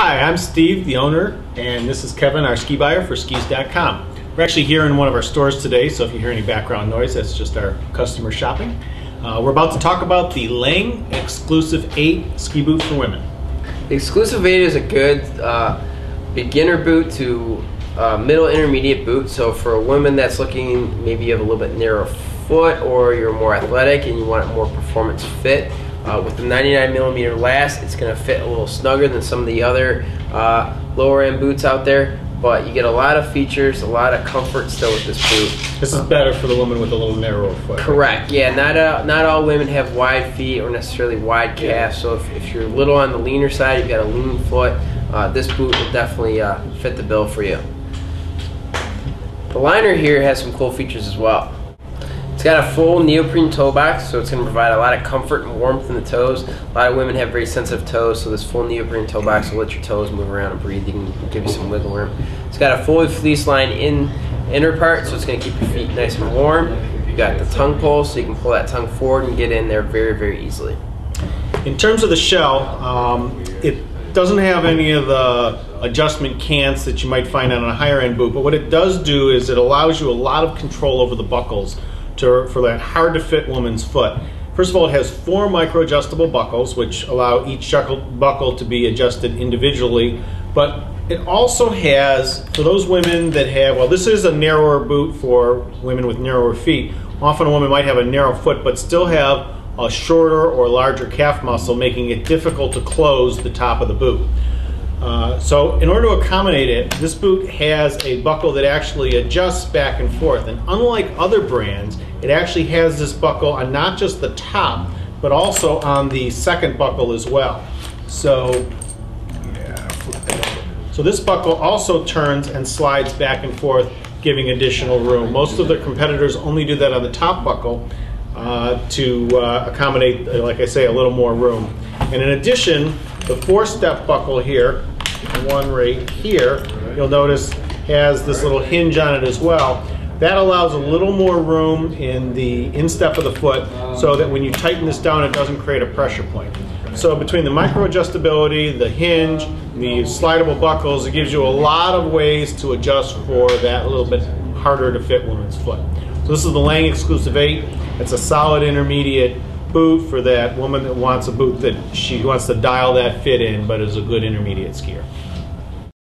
Hi, I'm Steve, the owner, and this is Kevin, our ski buyer for skis.com. We're actually here in one of our stores today, so if you hear any background noise, that's just our customer shopping. Uh, we're about to talk about the Lange Exclusive 8 ski boot for women. The Exclusive 8 is a good uh, beginner boot to uh, middle intermediate boot. So for a woman that's looking, maybe you have a little bit narrow foot or you're more athletic and you want a more performance fit, uh, with the 99 millimeter last, it's going to fit a little snugger than some of the other uh, lower end boots out there. But you get a lot of features, a lot of comfort still with this boot. This is better for the woman with a little narrower foot. Correct. Yeah, not uh, not all women have wide feet or necessarily wide calves. So if, if you're a little on the leaner side, you've got a lean foot. Uh, this boot will definitely uh, fit the bill for you. The liner here has some cool features as well. It's got a full neoprene toe box, so it's going to provide a lot of comfort and warmth in the toes. A lot of women have very sensitive toes, so this full neoprene toe box will let your toes move around and breathe. You can give you some wiggle room. It's got a fully fleece line in inner part, so it's going to keep your feet nice and warm. You've got the tongue pull, so you can pull that tongue forward and get in there very, very easily. In terms of the shell, um, it doesn't have any of the adjustment cants that you might find on a higher end boot, but what it does do is it allows you a lot of control over the buckles to, for that hard to fit woman's foot. First of all, it has four micro adjustable buckles, which allow each buckle to be adjusted individually. But it also has, for those women that have, well, this is a narrower boot for women with narrower feet. Often a woman might have a narrow foot, but still have a shorter or larger calf muscle, making it difficult to close the top of the boot. Uh, so in order to accommodate it, this boot has a buckle that actually adjusts back and forth. And unlike other brands, it actually has this buckle on not just the top, but also on the second buckle as well. So, so this buckle also turns and slides back and forth, giving additional room. Most of the competitors only do that on the top buckle uh, to uh, accommodate, like I say, a little more room. And in addition, the four-step buckle here, one right here, you'll notice has this little hinge on it as well. That allows a little more room in the instep of the foot so that when you tighten this down, it doesn't create a pressure point. So between the micro adjustability, the hinge, the slidable buckles, it gives you a lot of ways to adjust for that little bit harder to fit woman's foot. So this is the Lange Exclusive 8. It's a solid intermediate boot for that woman that wants a boot that she wants to dial that fit in, but is a good intermediate skier.